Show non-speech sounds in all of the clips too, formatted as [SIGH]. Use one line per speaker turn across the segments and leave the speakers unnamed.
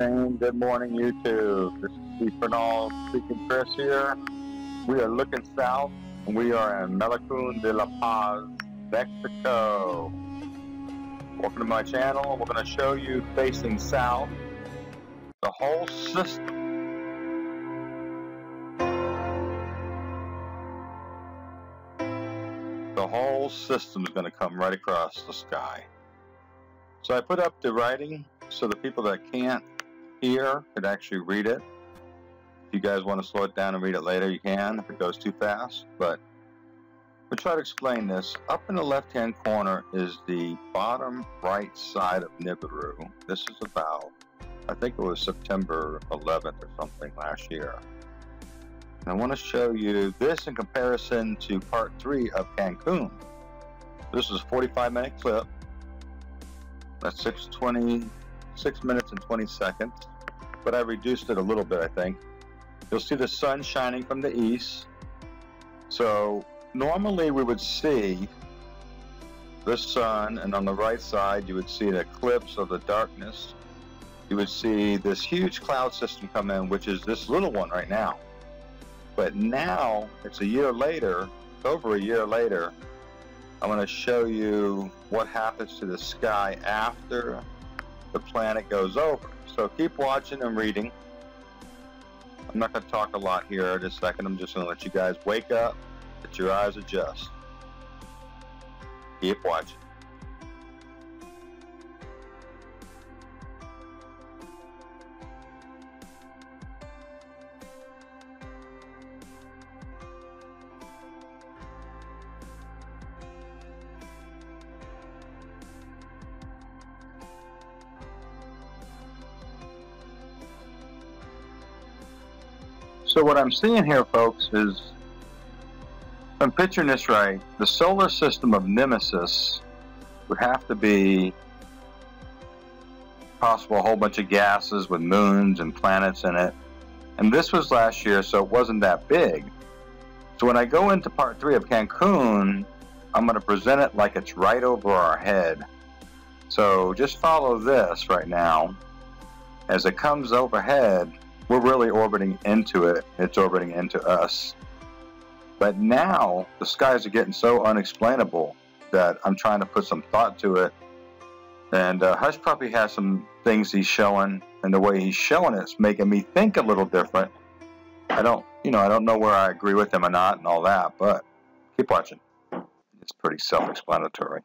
morning, good morning, YouTube. This is Steve speaking Chris here. We are looking south, and we are in Malecon de la Paz, Mexico. Welcome to my channel. We're going to show you facing south the whole system. The whole system is going to come right across the sky. So I put up the writing so the people that can't hear could actually read it. If you guys want to slow it down and read it later, you can if it goes too fast. But we'll try to explain this. Up in the left-hand corner is the bottom right side of Nibiru. This is about, I think it was September 11th or something last year. And I want to show you this in comparison to part three of Cancun. This is a 45 minute clip. That's 620, 6 minutes and 20 seconds. But I reduced it a little bit, I think. You'll see the sun shining from the east. So normally we would see the sun, and on the right side you would see an eclipse of the darkness. You would see this huge cloud system come in, which is this little one right now. But now, it's a year later, over a year later, I'm going to show you what happens to the sky after the planet goes over. So keep watching and reading. I'm not going to talk a lot here in a second. I'm just going to let you guys wake up, let your eyes adjust. Keep watching. So what I'm seeing here, folks, is I'm picturing this right, the solar system of Nemesis would have to be possible a whole bunch of gases with moons and planets in it. And this was last year, so it wasn't that big. So when I go into part three of Cancun, I'm going to present it like it's right over our head. So just follow this right now. As it comes overhead, we're really orbiting into it. It's orbiting into us. But now the skies are getting so unexplainable that I'm trying to put some thought to it. And uh, Hush Puppy has some things he's showing, and the way he's showing it's making me think a little different. I don't, you know, I don't know where I agree with him or not and all that, but keep watching. It's pretty self-explanatory.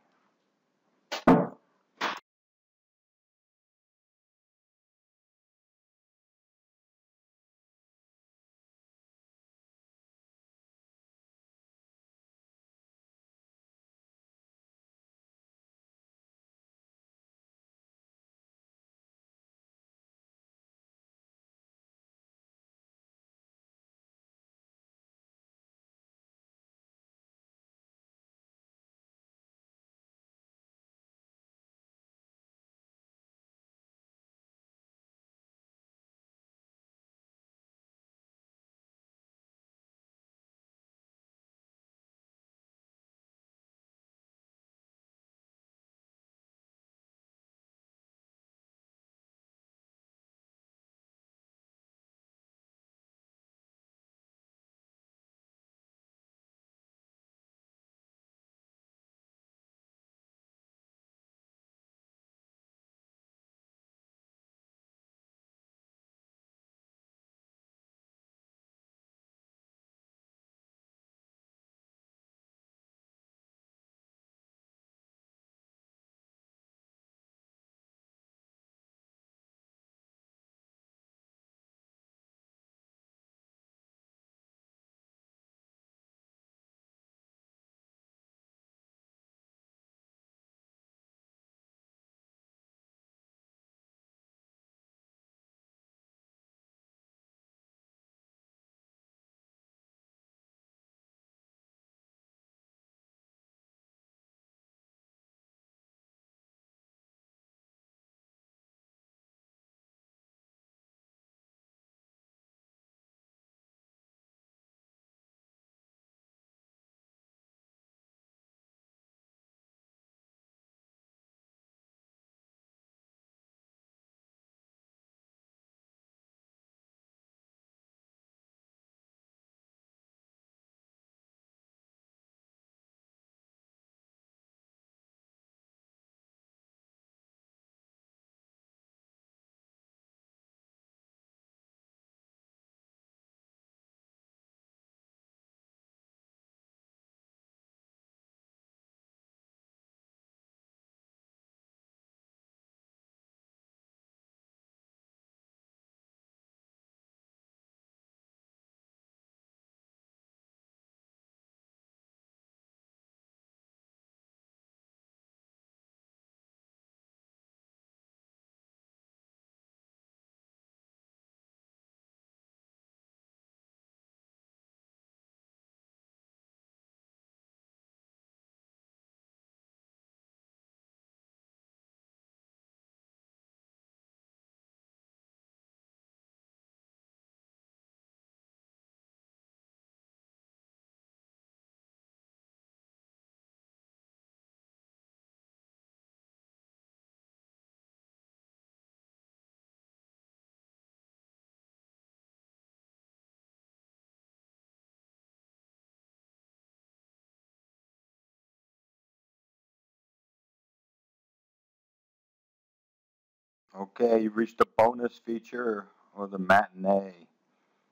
Okay, you've reached the bonus feature or the matinee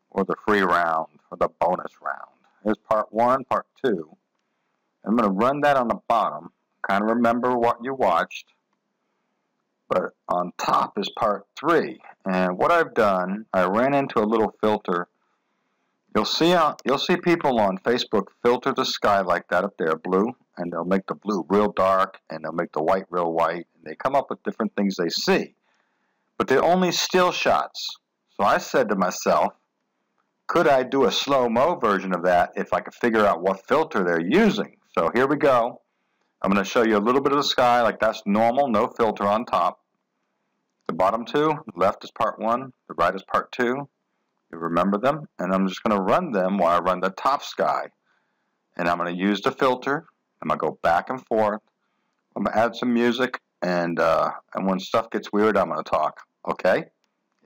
or the free round or the bonus round. Here's part one, part two. I'm going to run that on the bottom. Kind of remember what you watched. But on top is part three. And what I've done, I ran into a little filter. You'll see, you'll see people on Facebook filter the sky like that up there, blue, and they'll make the blue real dark, and they'll make the white real white, and they come up with different things they see. But they're only still shots. So I said to myself, could I do a slow-mo version of that if I could figure out what filter they're using? So here we go. I'm going to show you a little bit of the sky, like that's normal, no filter on top. The bottom two, left is part one, the right is part two. You remember them, and I'm just going to run them while I run the top sky. And I'm going to use the filter. I'm going to go back and forth. I'm going to add some music, and, uh, and when stuff gets weird, I'm to talk. Okay?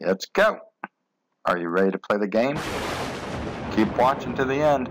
Let's go. Are you ready to play the game? Keep watching to the end.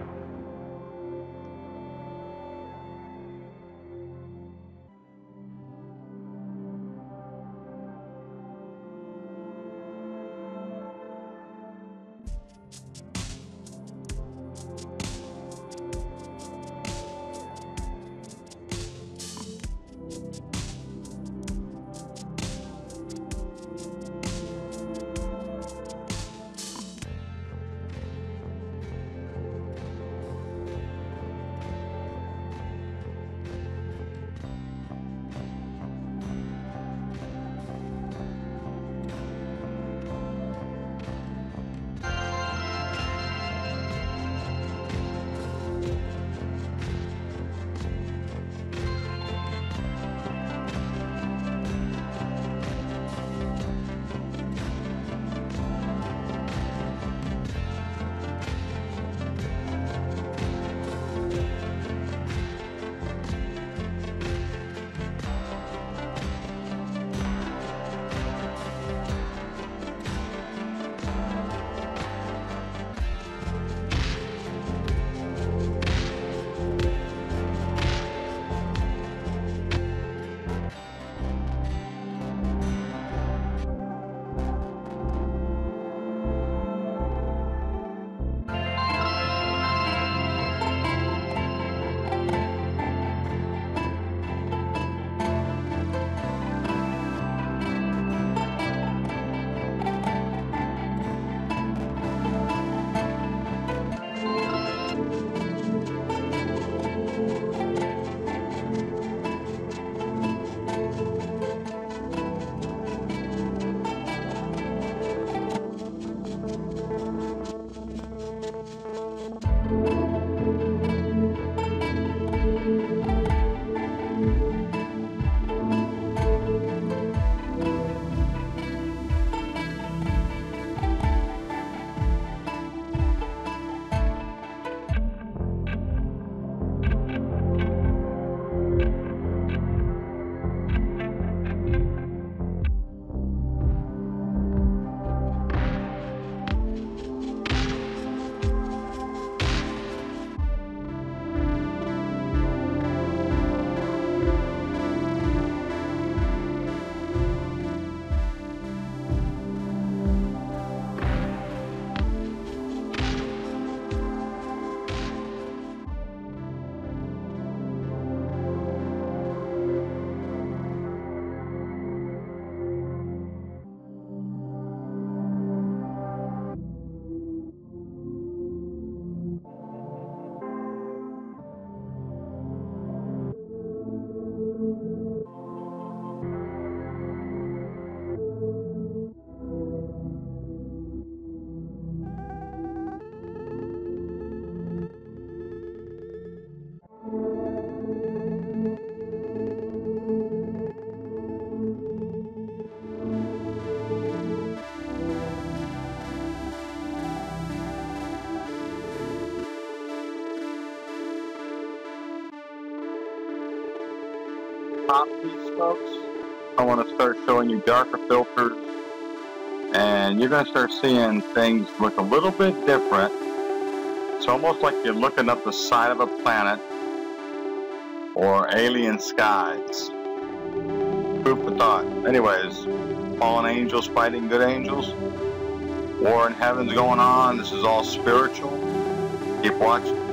Piece, folks, I want to start showing you darker filters. And you're going to start seeing things look a little bit different. It's almost like you're looking up the side of a planet or alien skies. Food for thought. Anyways, fallen angels fighting good angels. War in heaven's going on. This is all spiritual. Keep watching.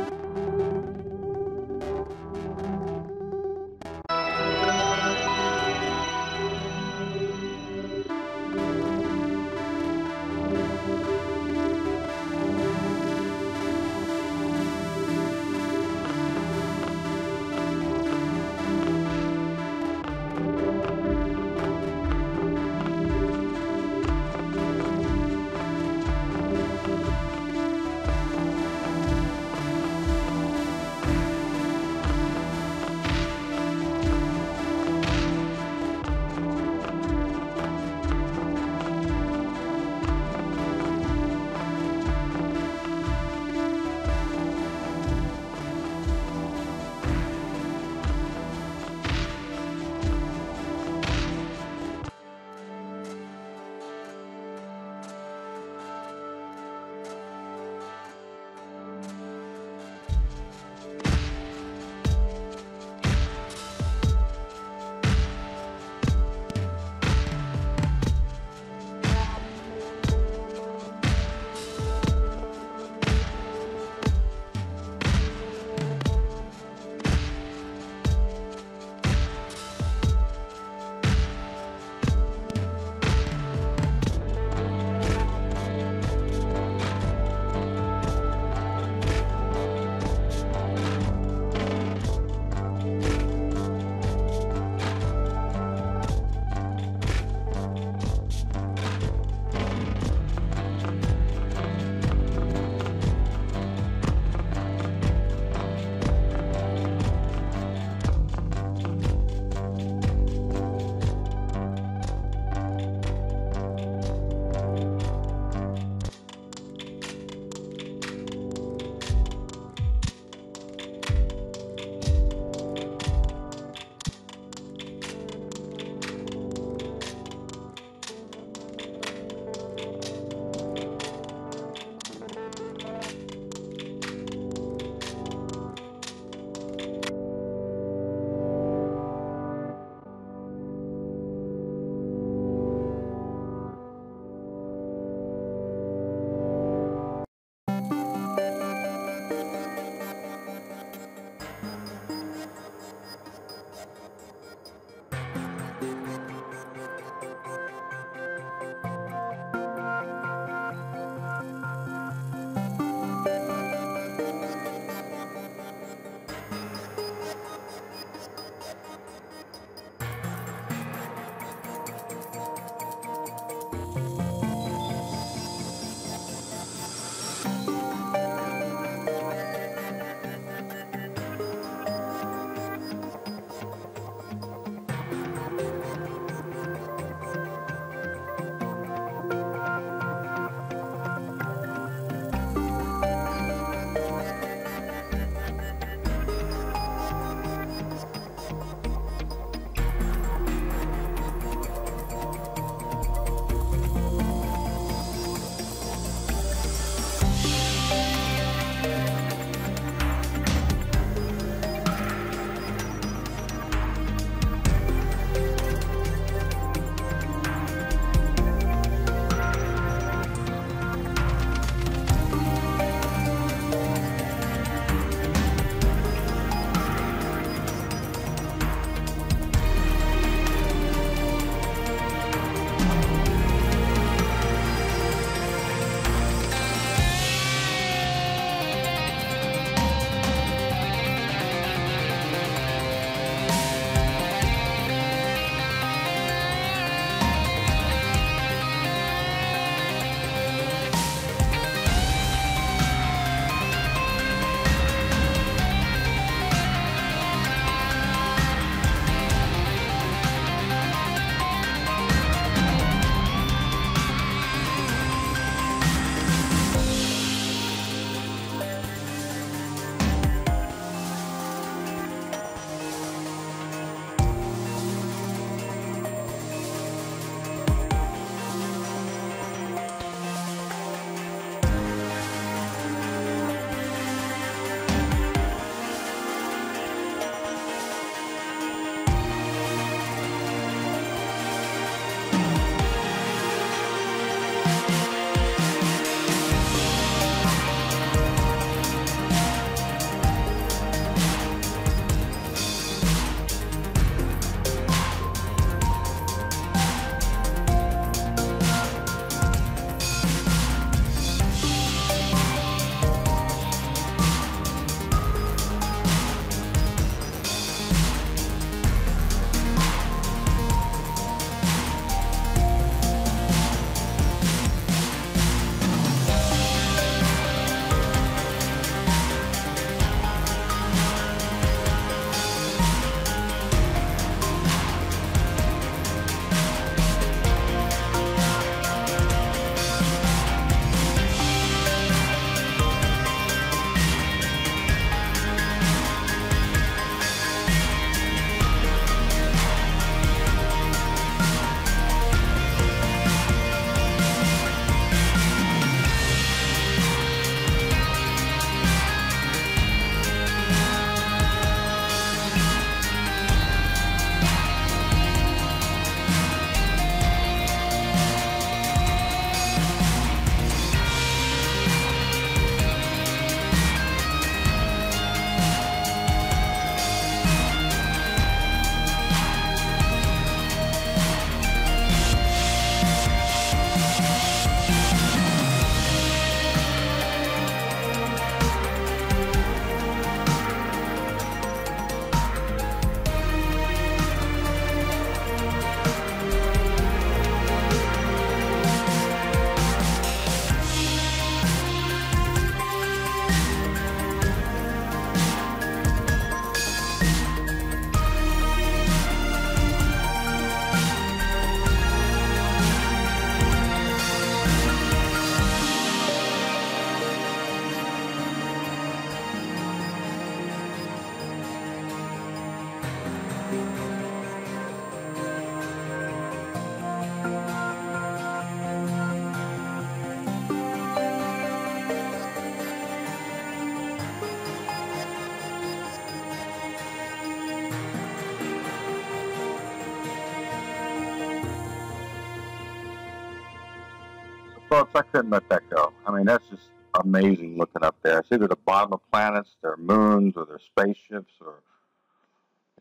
Folks, I couldn't let that go. I mean, that's just amazing looking up there. It's either the bottom of planets, their moons, or their spaceships, or,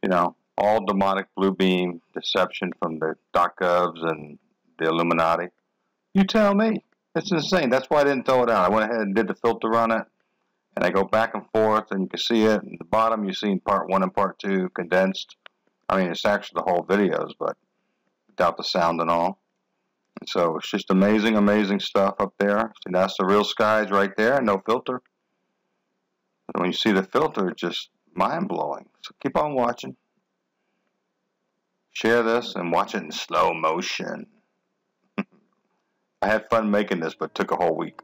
you know, all demonic blue beam deception from the .govs and the Illuminati. You tell me. It's insane. That's why I didn't throw it out. I went ahead and did the filter on it, and I go back and forth, and you can see it. The bottom, you see in part one and part two condensed. I mean, it's actually the whole videos, but without the sound and all. So it's just amazing, amazing stuff up there. See, that's the real skies right there, no filter. And when you see the filter, it's just mind-blowing. So keep on watching. Share this and watch it in slow motion. [LAUGHS] I had fun making this, but took a whole week.